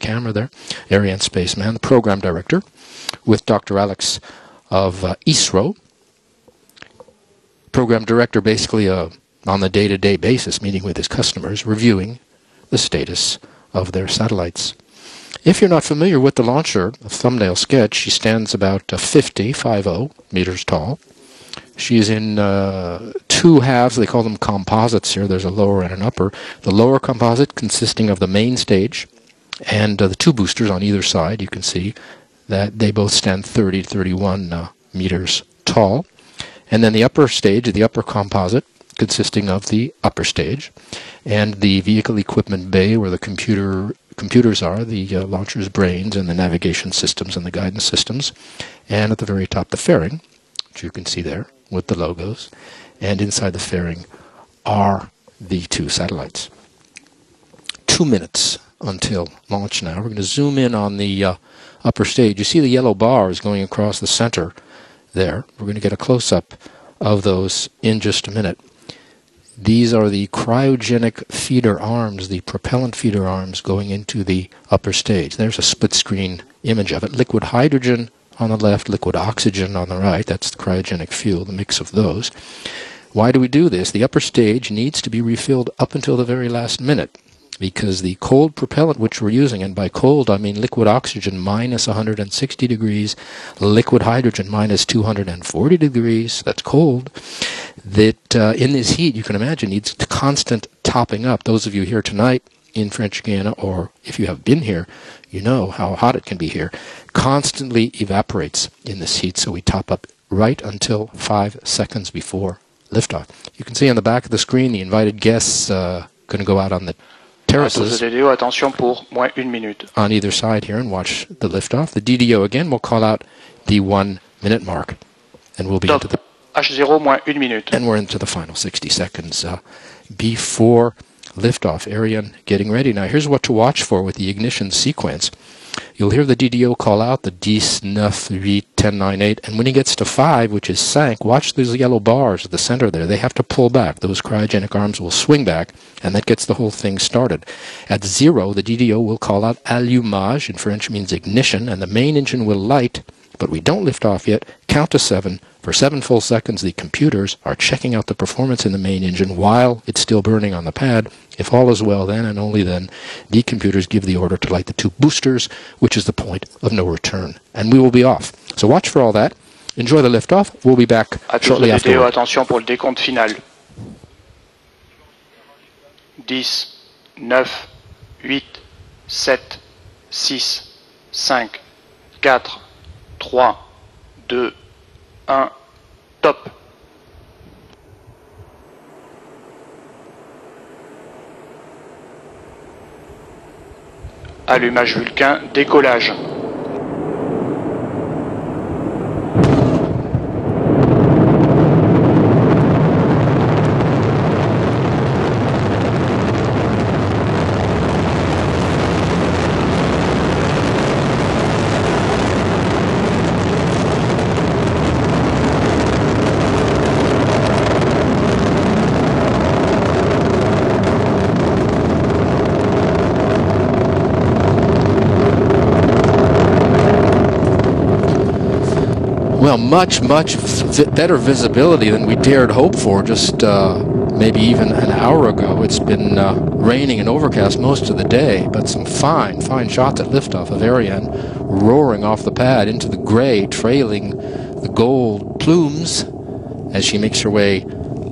camera there, Ariane spaceman, the program director, with Dr. Alex of uh, ISRO. Program director basically uh, on the day-to-day basis, meeting with his customers, reviewing the status of their satellites. If you're not familiar with the launcher, a thumbnail sketch, she stands about uh, 50, 50 meters tall. She's in uh, two halves. They call them composites here. There's a lower and an upper. The lower composite consisting of the main stage and uh, the two boosters on either side. You can see that they both stand 30 to 31 uh, meters tall. And then the upper stage, the upper composite, consisting of the upper stage and the vehicle equipment bay where the computer computers are, the uh, launcher's brains and the navigation systems and the guidance systems. And at the very top, the fairing, which you can see there with the logos. And inside the fairing are the two satellites. Two minutes until launch now. We're going to zoom in on the uh, upper stage. You see the yellow bars going across the center there. We're going to get a close-up of those in just a minute. These are the cryogenic feeder arms, the propellant feeder arms going into the upper stage. There's a split screen image of it. Liquid hydrogen on the left, liquid oxygen on the right. That's the cryogenic fuel, the mix of those. Why do we do this? The upper stage needs to be refilled up until the very last minute because the cold propellant which we're using, and by cold I mean liquid oxygen minus 160 degrees, liquid hydrogen minus 240 degrees, that's cold, that uh, in this heat, you can imagine, needs constant topping up. Those of you here tonight in French Guiana, or if you have been here, you know how hot it can be here, constantly evaporates in this heat, so we top up right until five seconds before liftoff. You can see on the back of the screen the invited guests uh, going to go out on the terraces on either side here and watch the liftoff. The DDO again will call out the one minute mark, and we'll be Top. into the H0 moins une minute. And we're into the final 60 seconds uh, before liftoff. Ariane getting ready. Now here's what to watch for with the ignition sequence. You'll hear the DDO call out the 10, 9, 8, 10, 9, 8, and when he gets to 5, which is sank, watch those yellow bars at the center there. They have to pull back. Those cryogenic arms will swing back, and that gets the whole thing started. At 0, the DDO will call out allumage, in French means ignition, and the main engine will light, but we don't lift off yet. Count to 7. For 7 full seconds, the computers are checking out the performance in the main engine while it's still burning on the pad. If all is well, then and only then, the computers give the order to light the two boosters, which is the point of no return. And we will be off. So watch for all that. Enjoy the liftoff. We'll be back shortly after. Attention pour le décompte final. 10, 9, 8, 7, 6, 5, 4, 3, 2, 1, top. Allumage Vulcain, décollage. Much, much better visibility than we dared hope for just uh, maybe even an hour ago. It's been uh, raining and overcast most of the day, but some fine, fine shots at liftoff of Ariane roaring off the pad into the gray, trailing the gold plumes as she makes her way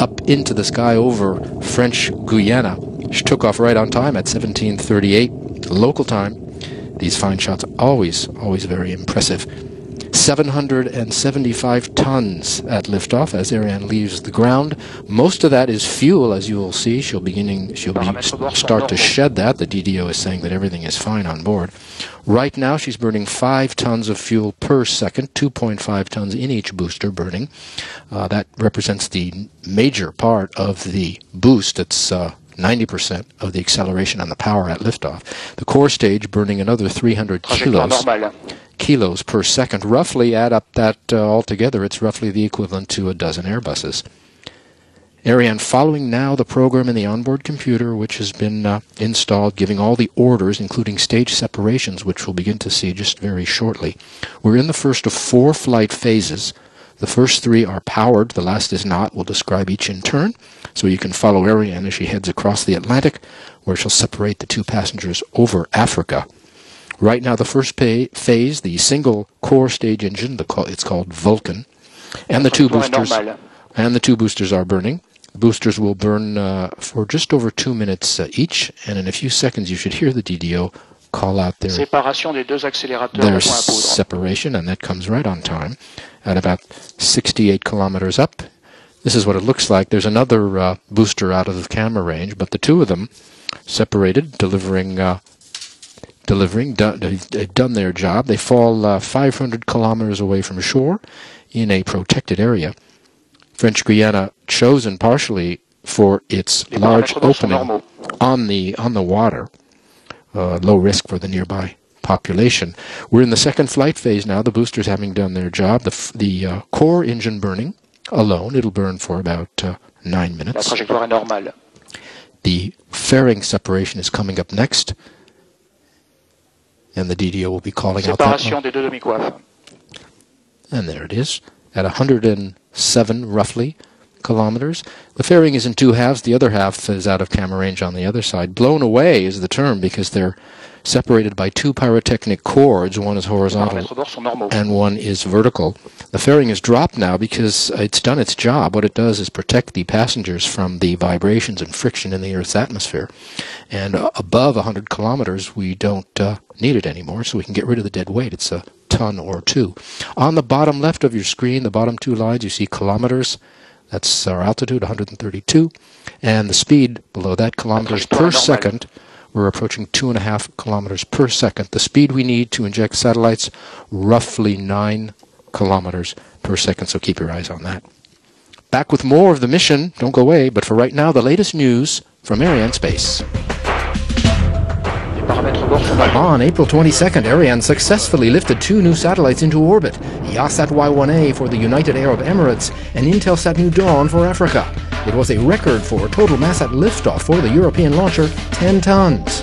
up into the sky over French Guiana. She took off right on time at 1738 local time. These fine shots always, always very impressive. 775 tons at liftoff as Ariane leaves the ground. Most of that is fuel, as you will see. She'll beginning she'll be, start to shed that. The DDO is saying that everything is fine on board. Right now, she's burning five tons of fuel per second, 2.5 tons in each booster burning. Uh, that represents the major part of the boost. It's uh, 90% of the acceleration and the power at liftoff. The core stage burning another 300 kilos kilos per second. Roughly add up that uh, altogether, it's roughly the equivalent to a dozen Airbuses. Ariane following now the program in the onboard computer, which has been uh, installed, giving all the orders, including stage separations, which we'll begin to see just very shortly. We're in the first of four flight phases. The first three are powered, the last is not. We'll describe each in turn, so you can follow Ariane as she heads across the Atlantic, where she'll separate the two passengers over Africa. Right now, the first pay, phase, the single core stage engine, the, it's called Vulcan, and the two boosters, and the two boosters are burning. The boosters will burn uh, for just over two minutes uh, each, and in a few seconds you should hear the DDO call out their, their separation, and that comes right on time at about 68 kilometers up. This is what it looks like. There's another uh, booster out of the camera range, but the two of them separated, delivering uh, delivering, done, they've done their job. They fall uh, 500 kilometers away from shore in a protected area. French Guiana chosen partially for its large opening on the on the water, uh, low risk for the nearby population. We're in the second flight phase now. The boosters having done their job. The the uh, core engine burning alone. It'll burn for about uh, nine minutes. The fairing separation is coming up next, and the DDO will be calling Séparation out that. And there it is at 107 roughly kilometers. The fairing is in two halves. The other half is out of camera range on the other side. Blown away is the term because they're separated by two pyrotechnic cords. One is horizontal and one is vertical. The fairing is dropped now because it's done its job. What it does is protect the passengers from the vibrations and friction in the Earth's atmosphere. And above 100 kilometers, we don't uh, need it anymore, so we can get rid of the dead weight. It's a ton or two. On the bottom left of your screen, the bottom two lines, you see kilometers. That's our altitude, 132. And the speed below that, kilometers per second. We're approaching two and a half kilometers per second. The speed we need to inject satellites, roughly nine kilometers per second. So keep your eyes on that. Back with more of the mission. Don't go away. But for right now, the latest news from Arianespace. On April 22nd, Ariane successfully lifted two new satellites into orbit, Yahsat Y1A for the United Arab Emirates and Intelsat New Dawn for Africa. It was a record for total mass at liftoff for the European launcher, 10 tons.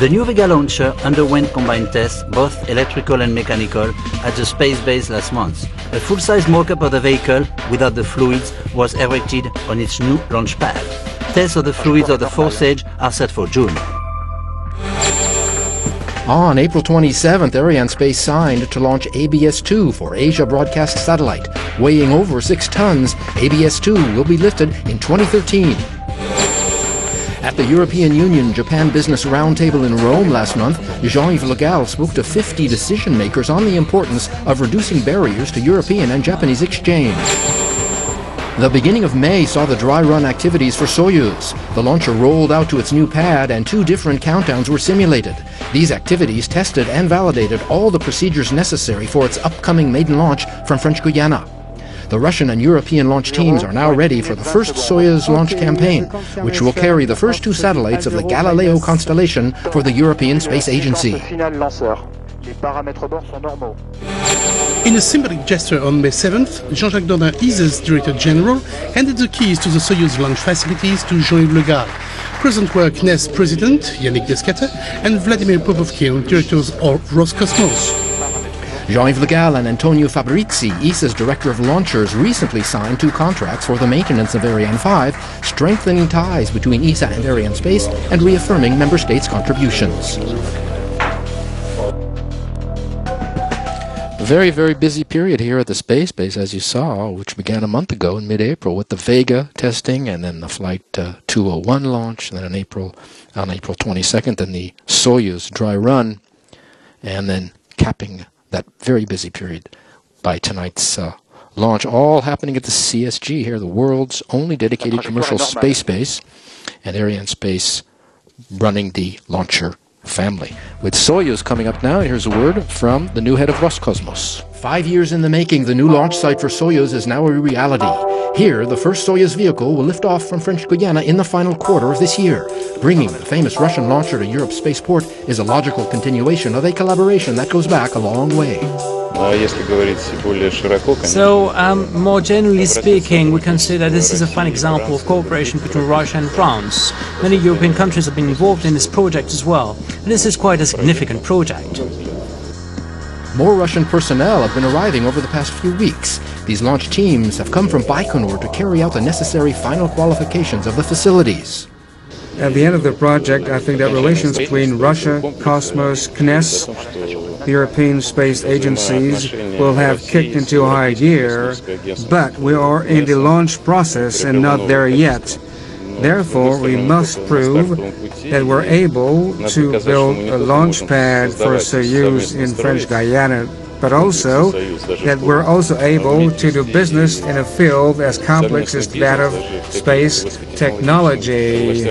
The new Vega launcher underwent combined tests, both electrical and mechanical, at the space base last month. A full-size mock-up of the vehicle, without the fluids, was erected on its new launch pad. Tests of the fluids of the stage are set for June. On April 27th, Arianespace signed to launch ABS-2 for Asia Broadcast Satellite. Weighing over 6 tons, ABS-2 will be lifted in 2013. At the European Union Japan Business Roundtable in Rome last month, Jean-Yves Le Gall spoke to 50 decision makers on the importance of reducing barriers to European and Japanese exchange. The beginning of May saw the dry run activities for Soyuz. The launcher rolled out to its new pad and two different countdowns were simulated. These activities tested and validated all the procedures necessary for its upcoming maiden launch from French Guiana. The Russian and European launch teams are now ready for the first Soyuz launch campaign, which will carry the first two satellites of the Galileo constellation for the European Space Agency. In a symbolic gesture on May 7th, Jean-Jacques Dordain, ESA's Director General, handed the keys to the Soyuz launch facilities to Jean-Yves Le Gall. Present were CNES President Yannick d'Escatha and Vladimir Popovkin, Directors of Roscosmos. Jean-Yves Le Gall and Antonio Fabrizi, ESA's Director of Launchers, recently signed two contracts for the maintenance of Ariane 5, strengthening ties between ESA and Ariane Space and reaffirming member states' contributions. Very, very busy period here at the space base, as you saw, which began a month ago in mid-April with the Vega testing and then the Flight uh, 201 launch, and then in April, on April 22nd, then the Soyuz dry run, and then capping that very busy period by tonight's uh, launch, all happening at the CSG here, the world's only dedicated commercial space base, and Arianespace running the launcher family. With Soyuz coming up now, here's a word from the new head of Roscosmos. Five years in the making, the new launch site for Soyuz is now a reality. Here, the first Soyuz vehicle will lift off from French Guiana in the final quarter of this year. Bringing the famous Russian launcher to Europe's spaceport is a logical continuation of a collaboration that goes back a long way. So, um, more generally speaking, we can say that this is a fine example of cooperation between Russia and France. Many European countries have been involved in this project as well. And this is quite a significant project. More Russian personnel have been arriving over the past few weeks. These launch teams have come from Baikonur to carry out the necessary final qualifications of the facilities. At the end of the project, I think that relations between Russia, Cosmos, CNES, the European space agencies will have kicked into high gear, but we are in the launch process and not there yet. Therefore, we must prove that we're able to build a launch pad for Soyuz in French Guiana, but also that we're also able to do business in a field as complex as that of space technology.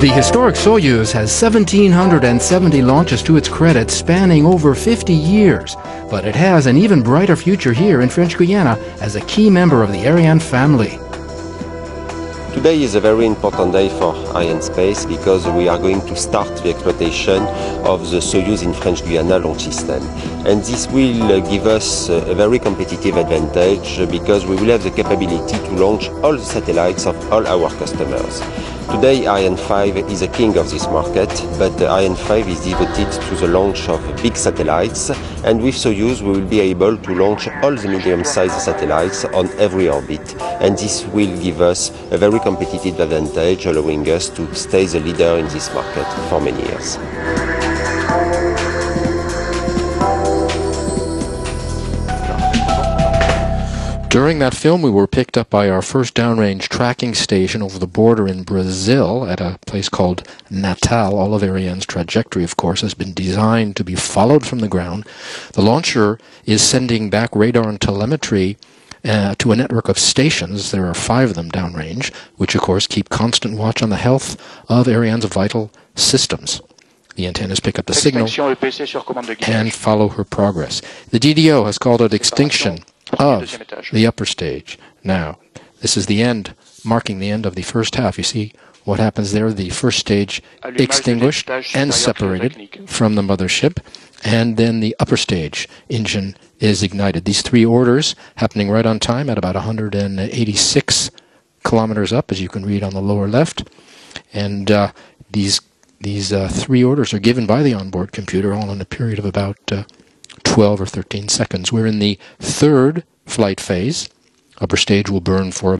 The historic Soyuz has 1,770 launches to its credit spanning over 50 years, but it has an even brighter future here in French Guiana as a key member of the Ariane family. Today is a very important day for Ariane Space because we are going to start the exploitation of the Soyuz in French Guiana launch system. And this will give us a very competitive advantage because we will have the capability to launch all the satellites of all our customers. Today Ariane 5 is the king of this market, but Ariane 5 is devoted to the launch of big satellites and with Soyuz we will be able to launch all the medium-sized satellites on every orbit and this will give us a very competitive advantage allowing us to stay the leader in this market for many years. During that film, we were picked up by our first downrange tracking station over the border in Brazil at a place called Natal. All of Ariane's trajectory, of course, has been designed to be followed from the ground. The launcher is sending back radar and telemetry uh, to a network of stations. There are five of them downrange, which, of course, keep constant watch on the health of Ariane's vital systems. The antennas pick up the signal and follow her progress. The DDO has called it extinction of the upper stage. Now, this is the end, marking the end of the first half. You see what happens there? The first stage extinguished and separated from the mothership, and then the upper stage engine is ignited. These three orders happening right on time at about 186 kilometers up, as you can read on the lower left. And uh, these these uh, three orders are given by the onboard computer all in a period of about uh, 12 or 13 seconds. We're in the third flight phase. Upper stage will burn for